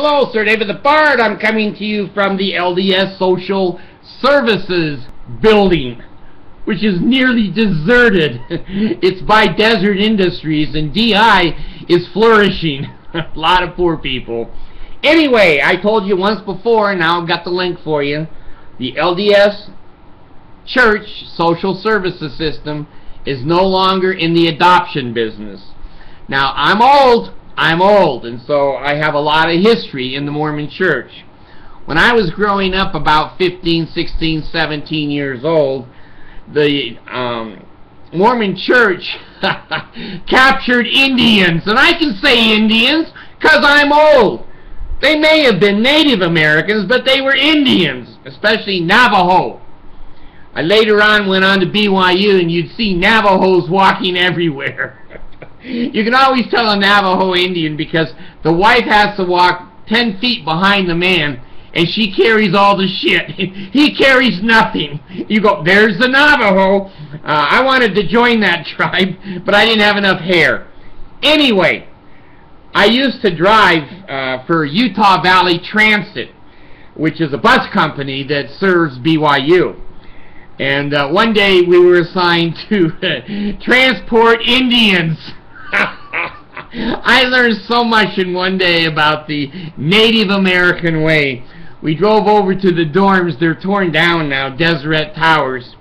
Hello, Sir David the Bard. I'm coming to you from the LDS Social Services building, which is nearly deserted. it's by Deseret Industries, and DI is flourishing. A lot of poor people. Anyway, I told you once before, and now I've got the link for you. The LDS Church Social Services System is no longer in the adoption business. Now, I'm old. I'm old, and so I have a lot of history in the Mormon Church. When I was growing up about 15, 16, 17 years old, the um, Mormon Church captured Indians, and I can say Indians because I'm old. They may have been Native Americans, but they were Indians, especially Navajo. I later on went on to BYU, and you'd see Navajos walking everywhere. You can always tell a Navajo Indian because the wife has to walk 10 feet behind the man and she carries all the shit. he carries nothing. You go, there's the Navajo. Uh, I wanted to join that tribe, but I didn't have enough hair. Anyway, I used to drive uh, for Utah Valley Transit, which is a bus company that serves BYU. And uh, one day we were assigned to transport Indians. I learned so much in one day about the Native American way. We drove over to the dorms. They're torn down now, Deseret Towers.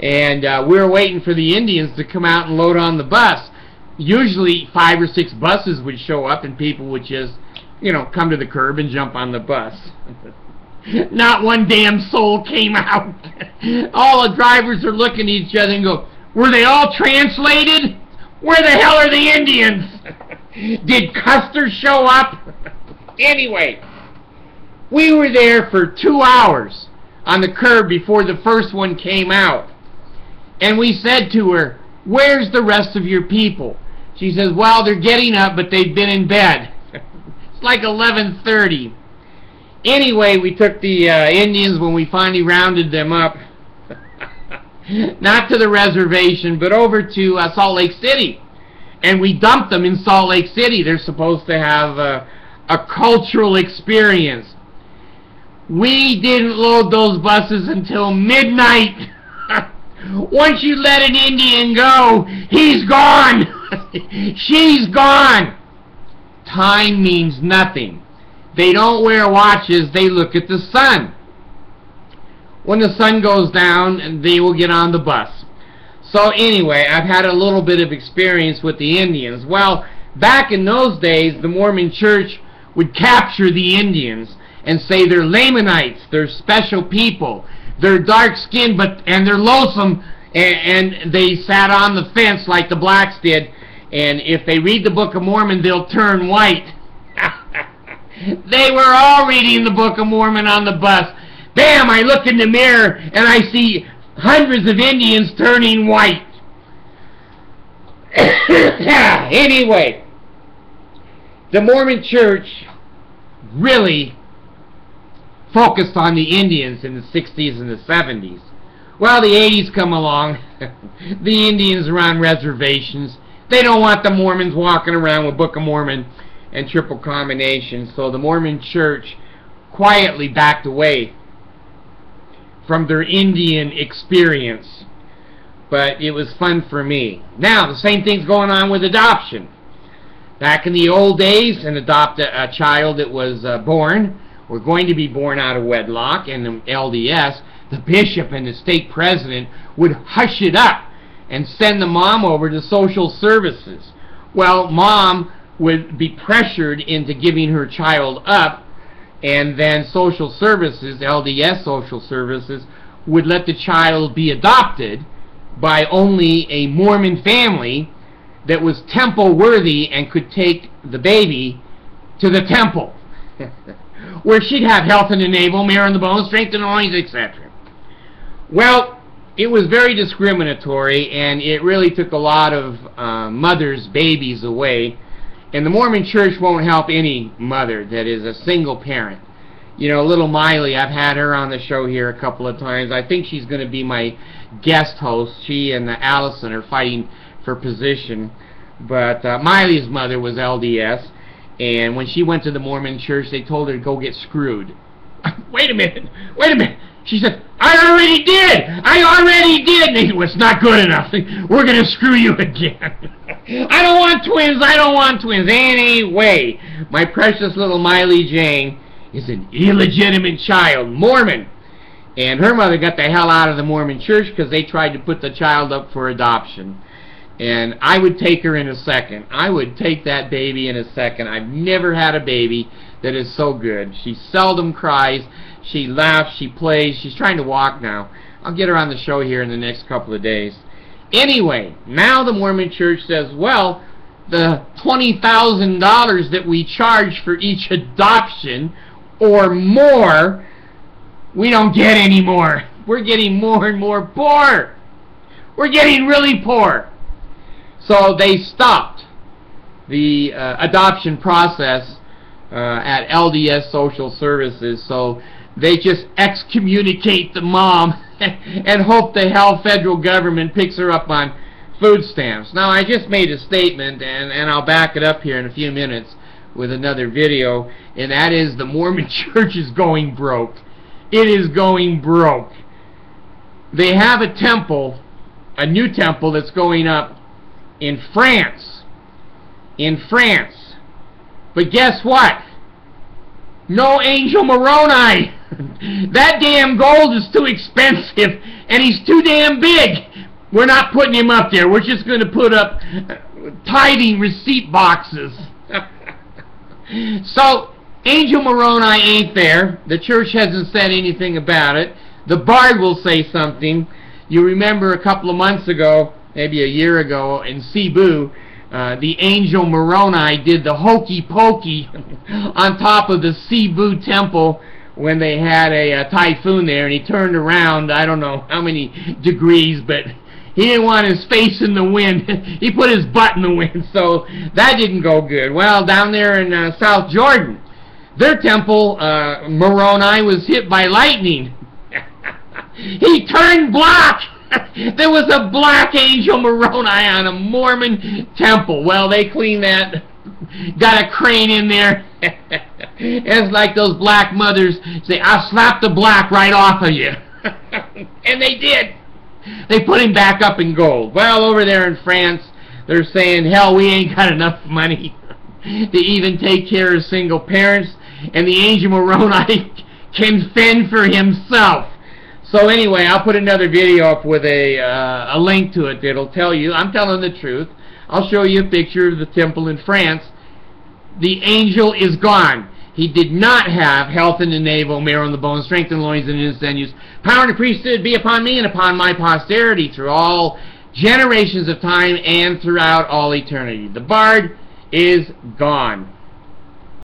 And uh, we were waiting for the Indians to come out and load on the bus. Usually five or six buses would show up and people would just, you know, come to the curb and jump on the bus. Not one damn soul came out. all the drivers are looking at each other and go, were they all translated? Where the hell are the Indians? Did Custer show up? anyway, we were there for two hours on the curb before the first one came out. And we said to her, where's the rest of your people? She says, well, they're getting up, but they've been in bed. it's like 11.30. Anyway, we took the uh, Indians when we finally rounded them up not to the reservation, but over to uh, Salt Lake City. And we dumped them in Salt Lake City. They're supposed to have uh, a cultural experience. We didn't load those buses until midnight. Once you let an Indian go, he's gone. She's gone. Time means nothing. They don't wear watches, they look at the sun. When the sun goes down, and they will get on the bus. So anyway, I've had a little bit of experience with the Indians. Well, back in those days, the Mormon church would capture the Indians and say they're Lamanites, they're special people, they're dark-skinned, but and they're loathsome, and, and they sat on the fence like the blacks did, and if they read the Book of Mormon, they'll turn white. they were all reading the Book of Mormon on the bus. Bam! I look in the mirror and I see hundreds of Indians turning white. anyway, the Mormon church really focused on the Indians in the 60s and the 70s. Well, the 80s come along. the Indians are on reservations. They don't want the Mormons walking around with Book of Mormon and triple combinations, so the Mormon church quietly backed away from their Indian experience. But it was fun for me. Now, the same thing's going on with adoption. Back in the old days, and adopt a, a child that was uh, born, or going to be born out of wedlock, and the LDS, the bishop and the stake president would hush it up and send the mom over to social services. Well, mom would be pressured into giving her child up and then social services, LDS social services, would let the child be adopted by only a Mormon family that was temple worthy and could take the baby to the temple where she'd have health and enable, marrow in the bones, strength and loins, etc. Well, it was very discriminatory and it really took a lot of uh, mothers' babies away and the Mormon church won't help any mother that is a single parent. You know, little Miley, I've had her on the show here a couple of times. I think she's going to be my guest host. She and the Allison are fighting for position. But uh, Miley's mother was LDS. And when she went to the Mormon church, they told her to go get screwed. wait a minute, wait a minute. She said, I already did! I already did! And they said, well, it's not good enough. We're going to screw you again. I don't want twins. I don't want twins. Anyway, my precious little Miley Jane is an illegitimate child, Mormon. And her mother got the hell out of the Mormon church because they tried to put the child up for adoption. And I would take her in a second. I would take that baby in a second. I've never had a baby that is so good. She seldom cries. She laughs. She plays. She's trying to walk now. I'll get her on the show here in the next couple of days. Anyway, now the Mormon church says, well, the $20,000 that we charge for each adoption or more, we don't get any more. We're getting more and more poor. We're getting really poor. So they stopped the uh, adoption process uh, at LDS Social Services. So they just excommunicate the mom and hope the hell federal government picks her up on food stamps. Now I just made a statement and, and I'll back it up here in a few minutes with another video and that is the Mormon church is going broke. It is going broke. They have a temple, a new temple that's going up in France. In France. But guess what? No Angel Moroni. that damn gold is too expensive and he's too damn big. We're not putting him up there. We're just going to put up tithing receipt boxes. so, Angel Moroni ain't there. The church hasn't said anything about it. The bard will say something. You remember a couple of months ago, maybe a year ago, in Cebu, uh, the angel Moroni did the hokey pokey on top of the Cebu temple when they had a, a, typhoon there, and he turned around, I don't know how many degrees, but he didn't want his face in the wind. he put his butt in the wind, so that didn't go good. Well, down there in uh, South Jordan, their temple, uh, Moroni, was hit by lightning. he turned black! there was a black angel Moroni on a Mormon temple. Well, they cleaned that, got a crane in there. It's like those black mothers say, I'll slap the black right off of you. and they did. They put him back up in gold. Well, over there in France, they're saying, hell, we ain't got enough money to even take care of single parents, and the angel Moroni can fend for himself. So anyway, I'll put another video up with a, uh, a link to it that'll tell you, I'm telling the truth. I'll show you a picture of the temple in France. The angel is gone. He did not have health in the navel, marrow in the bones, strength in the loins, and in the sinews. Power and priesthood be upon me and upon my posterity through all generations of time and throughout all eternity. The bard is gone.